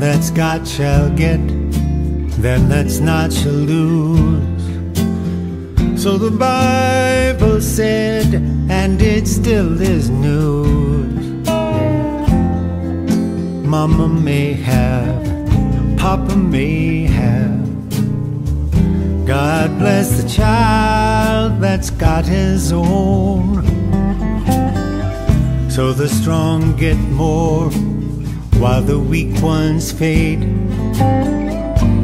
that's got shall get, then that's not shall lose. So the Bible said, and it still is news. Mama may have, Papa may have. God bless the child that's got his own. So the strong get more while the weak ones fade.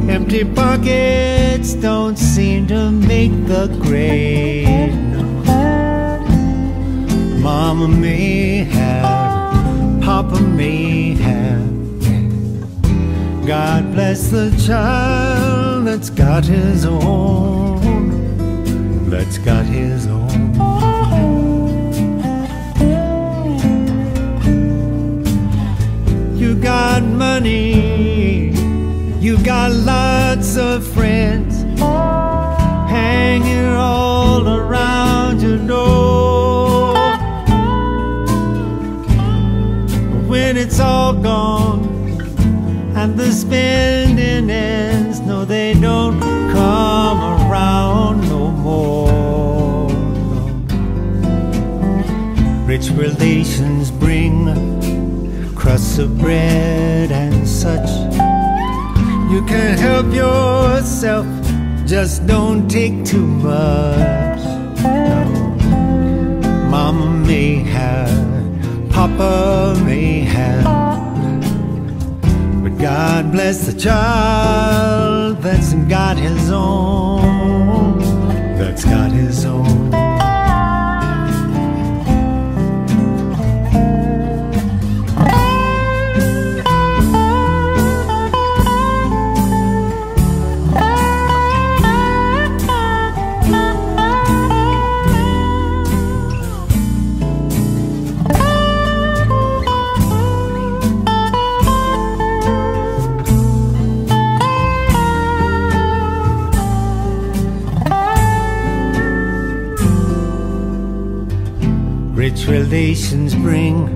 Empty pockets don't seem to make the grade. No. Mama may have, Papa may have. God bless the child that's got his own, that's got his own. You got money, you got lots of friends hanging all around your door. When it's all gone and the spending ends, no, they don't come around no more. Rich relations bring of bread and such. You can help yourself, just don't take too much. Mama may have, Papa may have, but God bless the child that's got his own, Rich relations bring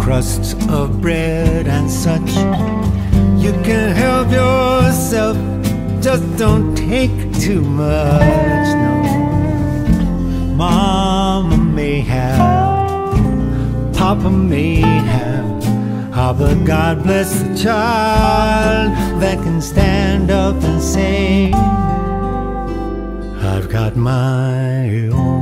crusts of bread and such. You can help yourself, just don't take too much. No, Mama may have, Papa may have. But God bless the child that can stand up and say, I've got my own.